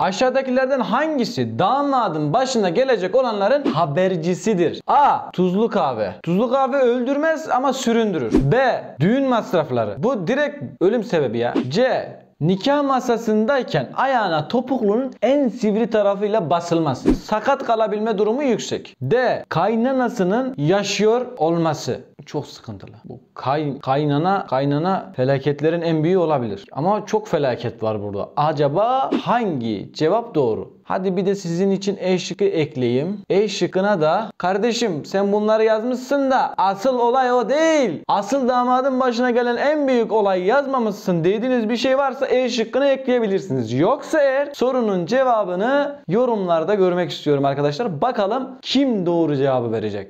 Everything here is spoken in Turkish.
Aşağıdakilerden hangisi damadın başına gelecek olanların habercisidir? A. Tuzlu kahve. Tuzlu kahve öldürmez ama süründürür. B. Düğün masrafları. Bu direkt ölüm sebebi ya. C. Nikah masasındayken ayağına topuklunun en sivri tarafıyla basılması. Sakat kalabilme durumu yüksek. D. Kaynanasının yaşıyor olması. Çok sıkıntılı. Bu kay, kaynana kaynana felaketlerin en büyüğü olabilir. Ama çok felaket var burada. Acaba hangi cevap doğru? Hadi bir de sizin için E şıkkı ekleyeyim. E şıkkına da kardeşim sen bunları yazmışsın da asıl olay o değil. Asıl damadın başına gelen en büyük olay yazmamışsın dediğiniz bir şey varsa E şıkkına ekleyebilirsiniz. Yoksa eğer sorunun cevabını yorumlarda görmek istiyorum arkadaşlar. Bakalım kim doğru cevabı verecek.